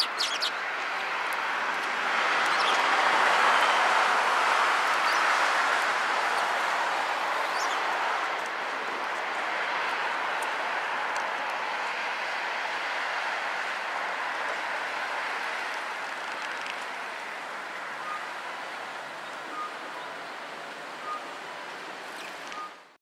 あ!